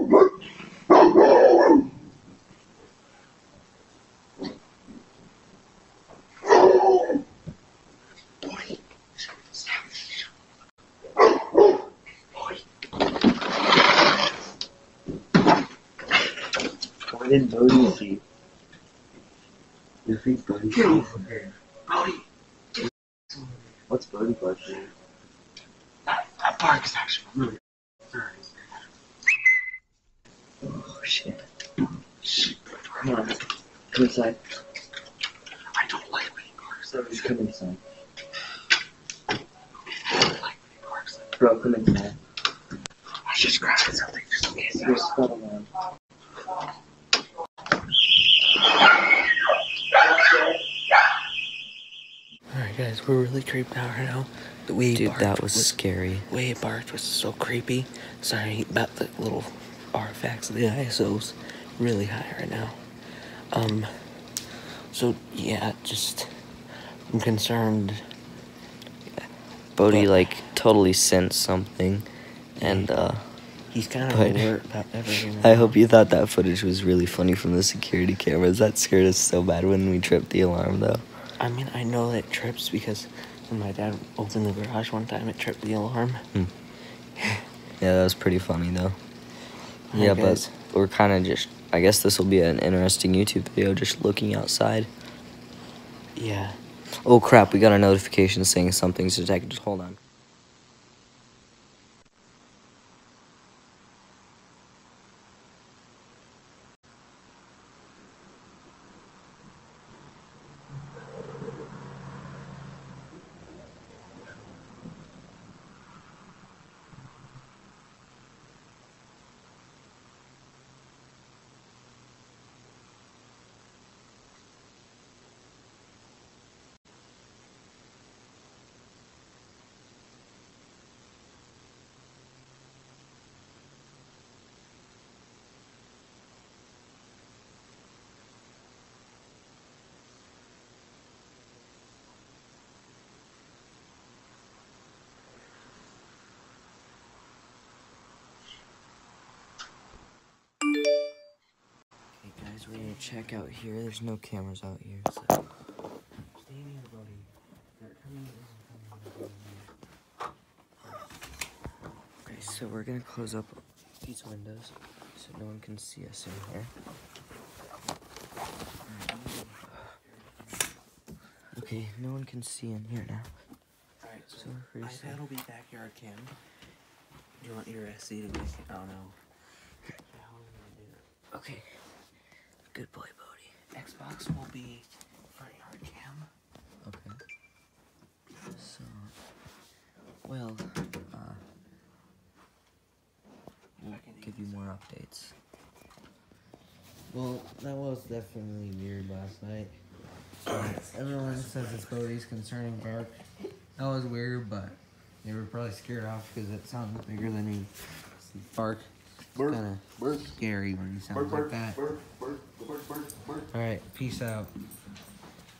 Why didn't Bodie see? You think Bodie Get over here. What's Bodie barking? that, that bark is actually really Oh shit. Shit, Come on. Come inside. I don't like when he barks. So just come inside. I don't like when he barks. Bro, come inside. I should just grab something just in case. There's stuff around. Alright guys, we're really creeped out right now. The way Dude, barked that was scary. the way he barked was so creepy. Sorry about the little artifacts of the ISOs really high right now. Um so yeah, just I'm concerned Bodie But- like totally sensed something, and uh, he's kind of alert about everything. I hope you thought that footage was really funny from the security cameras. That scared us so bad when we tripped the alarm, though. I mean, I know that it trips because when my dad opened the garage one time, it tripped the alarm. Yeah, that was pretty funny, though. Yeah, but we're kind of just. I guess this will be an interesting YouTube video, just looking outside. Yeah. Oh crap! We got a notification saying something's detected. Just hold on. Guys, we're gonna check out here. There's no cameras out here, so. Stay near, buddy. They're coming in. Okay, so we're gonna close up these windows so no one can see us in here. Okay, no one can see in here now. Alright, so So we're pretty my safe. dad will be backyard cam. Do you want your SC to make it? Oh no. How are we gonna do it? Okay. Good boy, Bodie. Xbox will be front yard cam. Okay. So, well, uh, we'll I can give you more updates. Well, that was definitely weird last night. Everyone says it's Bodie's concerning bark. That was weird, but they were probably scared off because it sounded bigger than he bark. Bark, Kind bark, of scary when he bark, sounds like bark, that. bark, bark. All right, peace out.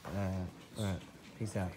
Uh, all right, peace out.